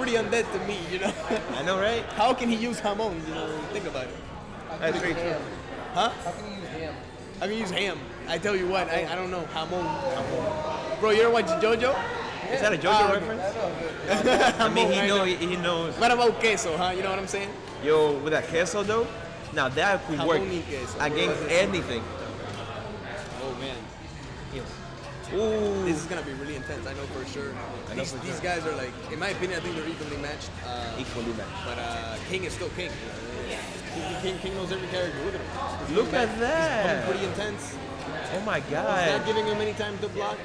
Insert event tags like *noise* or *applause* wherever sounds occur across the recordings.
pretty undead to me, you know. I know, right? *laughs* How can he use Hamon? You know, think about it. That's very true. Ham. Huh? How can you use ham? I can use ham. I tell you what, I, I don't know hamon. Bro, you ever watch JoJo? Is that a JoJo Ah, reference? I know. *laughs* I mean, he I know he, he knows. What about queso, huh? You know what I'm saying? Yo, with that queso though, now that could work queso. against anything. Oh man, Yes. Ooh. this is gonna be really intense. I know for sure. Know These, for these sure. guys are like, in my opinion, I think they're evenly matched. Uh, equally matched. but uh, King is still King. King, King, King knows every character. Look at him. He's Look coming at back. He's that. pretty intense. Oh my god. He's not giving him any time to block.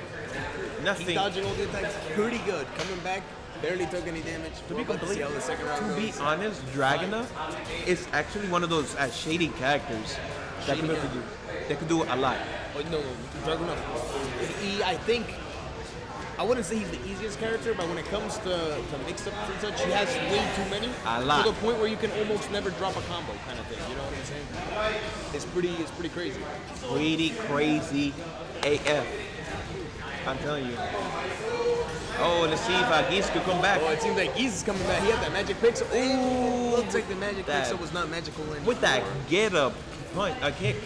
He's dodging all the attacks. Pretty good. Coming back, barely took any damage. To We're be about to see how the round to be honest, Dragona is actually one of those uh, shady characters that Shady could, do, that could do a lot. Oh, no, no, Dragunov. He, I think, I wouldn't say he's the easiest character, but when it comes to, to mix-ups and such, he has way too many. A lot. To the point where you can almost never drop a combo kind of thing. You know what I'm saying? It's pretty, it's pretty crazy. Pretty crazy AF. I'm telling you. Oh, let's see if uh, Geese could come back. Oh, it seems like Geese is coming back. He had that magic pixel. Ooh, looks like the magic pixel was not magical anymore. With that get up punch, a kick.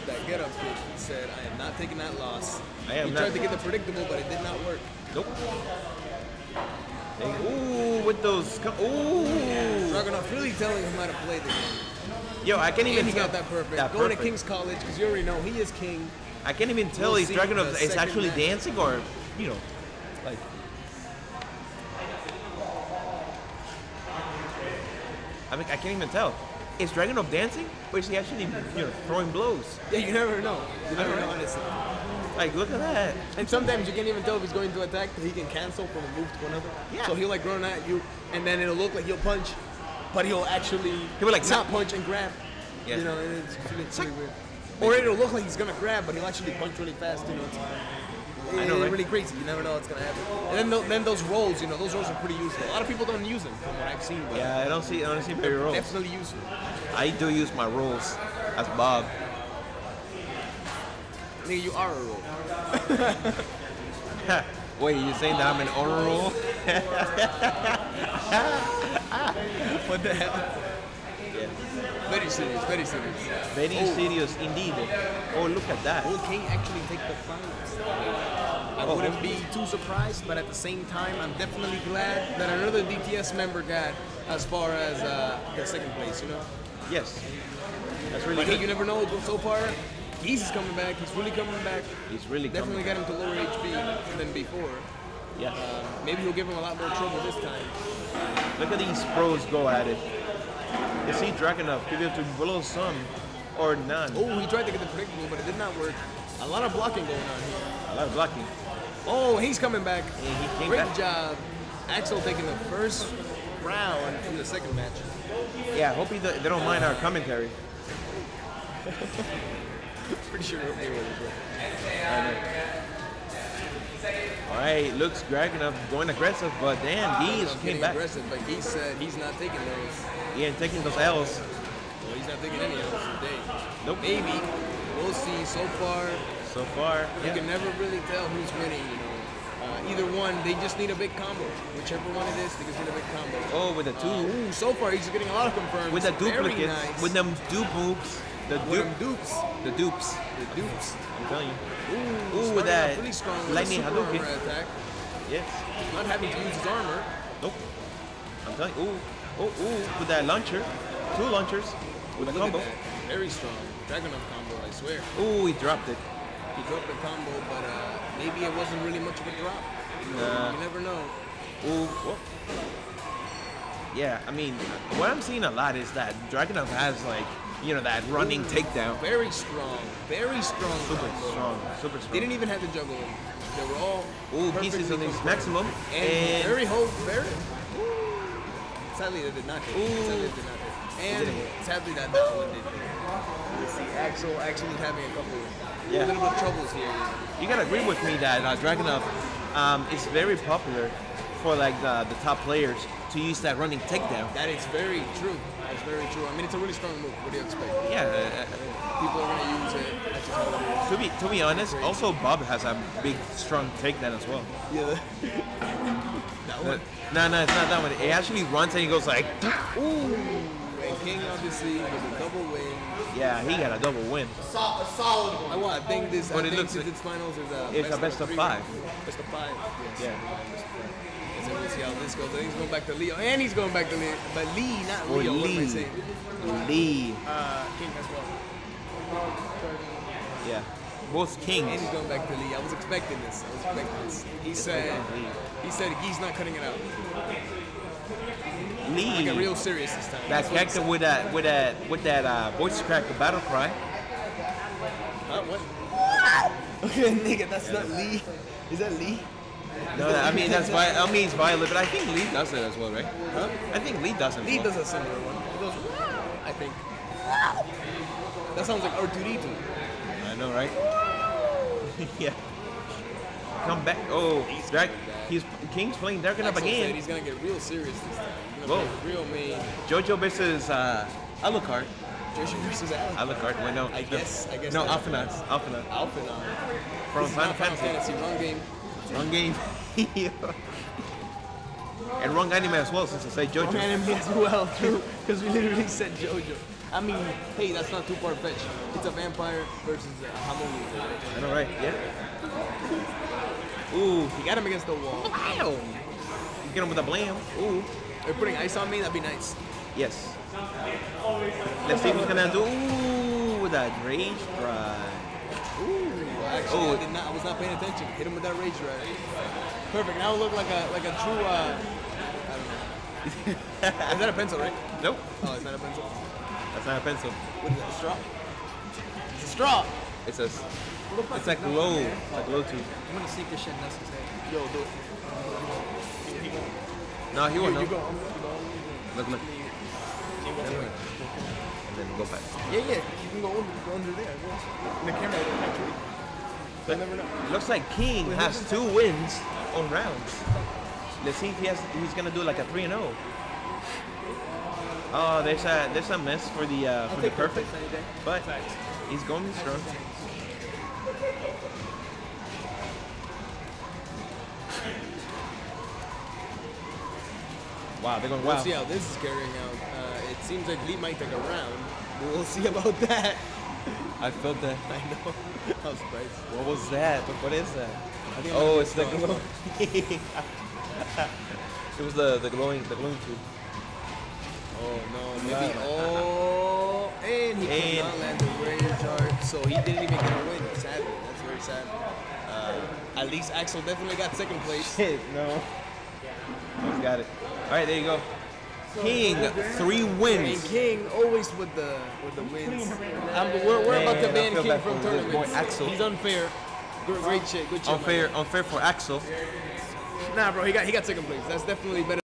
With that get up kick, he said, I am not taking that loss. I am he tried to get the predictable, but it did not work. Nope. They- Ooh, with those. Ooh. Dragunov really telling him how to play the game. Yo, I can't even And he got tell- that perfect. that Going perfect. to King's College, because you already know he is king. I can't even tell We'll if Dragunov is actually match. dancing or, you know, like. I mean, I can't even tell. Is Dragunov dancing or is he actually, you know, throwing blows? Yeah, you never know. You never know, honestly. Like, look at that. And sometimes you can't even tell if he's going to attack because he can cancel from a move to another. Yeah. So he'll like run at you, and then it'll look like he'll punch, but he'll actually He'll be like, not punch and grab. Yeah. You know, and it's really, it's really weird. Or it'll look like he's gonna grab, but he'll actually punch really fast. You know, it's, I know, right? really crazy. You never know what's gonna happen. And then, tho- then those rolls, you know, those rolls are pretty useful. A lot of people don't use them, from what I've seen. But Yeah, I don't see, I don't see very rolls. definitely useful. I do use my rolls as Bob. Nigga, you are a roll. *laughs* Wait, you saying that I'm an honor roll? *laughs* What the hell? Yeah. Very serious, very serious. Very Oh. serious indeed. Oh, look at that. Will King actually take the finals? I Oh. wouldn't be too surprised, but at the same time, I'm definitely glad that another DTS member got as far as uh, the second place, you know? Yes. That's really But hey, you never know, so far, is coming back, he's really coming back. He's really Definitely got him to lower HP than before. Yeah. Um, maybe he'll give him a lot more trouble this time. Look at these pros go at it. You see Dragunov give it to below some or none. Oh, he tried to get the predictable, but it did not work. A lot of blocking going on here. A lot of blocking. Oh, he's coming back. And he came Great back. job. Axel taking the first round from the second match. Yeah, hope he, do- they don't mind our commentary. *laughs* Pretty sure they were. All right, looks Dragunov going aggressive, but damn, Geese I'm came back. aggressive, but he said he's not taking those. He ain't taking those L's. Well, he's not taking any those today. Nope. Maybe. We'll see. So far, So far, you yeah. can never really tell who's winning, you know. Uh, either one, they just need a big combo. Whichever one it is, they just need a big combo. Oh, with the two, Ooh, so far he's getting a lot of confirms. with the duplicates, nice. with them dupe moves, the them dupes. the dupes. The dupes. I'm telling you. Ooh, Ooh, with that really strong with lightning Hadouken. attack. Yes. Not having to use his armor. Nope. I'm telling you. Ooh, oh, ooh, with that launcher, two launchers, with a combo. Very strong. Dragunov combo, I swear. Ooh, he dropped it. He dropped the combo, but uh, maybe it wasn't really much of a drop. You, know, Nah. you never know. Ooh, whoop. Yeah, I mean, what I'm seeing a lot is that Dragunov has like, you know, that running takedown. Very strong. Very strong. Super combo. strong, super strong. They didn't even have to juggle him. They were all Ooh, pieces on his maximum. And, And very hope, very. Sadly, they did not hit. Ooh. Sadly, they did not hit. And sadly, that that one did hit. Let's see, Axel actually having a couple, Yeah. a little bit of troubles here. you gotta agree with me that uh, Dragunov um, is very popular for like the, the top players to use that running takedown. That is very true. That's very true. I mean, it's a really strong move. What do you expect? Yeah, uh, People are gonna use it. That's just how it is. to be to be honest, also Bob has a big strong takedown as well. Yeah. *laughs* That one. no, no, it's not that one. It actually runs and he goes like, Ooh. And King obviously with a double win. yeah, he got a double win. Sol- a solid one. I, wa- I think this. But I it think looks like- it's finals is a It's a best of three. five. Best of five. Yes. Yeah. Best of. And so we'll see how this goes. I think he's going back to Leo, and he's going back to Leo, but Lee, not Or Leo. What am I Lee. saying? Lee. Uh, King as well. Yeah. Both King. And he's going back to Lee. I was expecting this. I was expecting this. He said. He said he's not cutting it out. Lee. Get real serious this time. That That's what he character with that with that with that uh, voice crack, the battle cry. Huh? What? Okay, *laughs* *laughs* nigga, that's not Lee. Is that Lee? No, I mean that's Vi- I mean it's Violet, but I think Lee does it as well, right? Huh? I think Lee does it. Lee well. does a similar one. He goes, "Wow," I think. That sounds like R2D2. I know, right? *laughs* yeah. Come back. Oh, Drag. He's King's playing Dragunov said again. he's gonna get real serious this time. Whoa. real mean. Jojo versus uh, Alucard. Joshua versus Alex. Alucard. Wait, no. I no. guess- I guess No, not. Alphinaud. Alphinaud. From Final Fantasy. Fantasy. Wrong game. Wrong game. *laughs* and wrong anime as well, since I Wrong Jojo. anime as well, too. Because we literally said JoJo. I mean, hey, that's not too far fetched. It's a vampire versus a? I know, right? Yeah. Ooh. He got him against the wall. Wow. You get him with a blam. Ooh. They're putting ice on me. That'd be nice. Yes. Let's see who's gonna do. Ooh, that rage drive. Ooh, actually, Oh. I did not. I was not paying attention. Hit him with that rage drive. Perfect. Now it look like a like a true. Uh, I don't know. Is that a pencil, right? *laughs* Nope. Oh, it's not a pencil. That's not a pencil. What is that? A straw? It's a straw. It's a. It's a glow. It's a glow tube. I'm gonna see this shit necessary. Yo, do it. No, he won't You know. go. I'm gonna go. Look, look. And then go back. Yeah, yeah. You can go under, go under there. Go. In the camera, actually. I never know. Looks like King has two wins on rounds. Let's see if he has. He's gonna do like a three and zero. Oh, there's a there's a miss for the uh, for the perfect, but he's going strong. Wow, they're going We'll wow. see how this is carrying out. Uh, it seems like Lee might take a round. We'll *laughs* see about that. I felt that. *laughs* I know. I was surprised. What was that? What, is that? Oh, it's the glow. *laughs* it was the the glowing the glowing tube. Oh no, maybe. Wow. Oh, and he could not land the rage art, so he didn't even get a win. Sadly, that's very sad. Uh, at least Axel definitely got second place. Shit, no. He's got it. All right, there you go. King, three And wins. King always with the with the wins. Um, we're we're about to ban King from for this boy tournaments. Axel. He's unfair. Great, great shit. Good shit. Unfair, unfair for Axel. Nah, bro, he got he got second place. That's definitely better.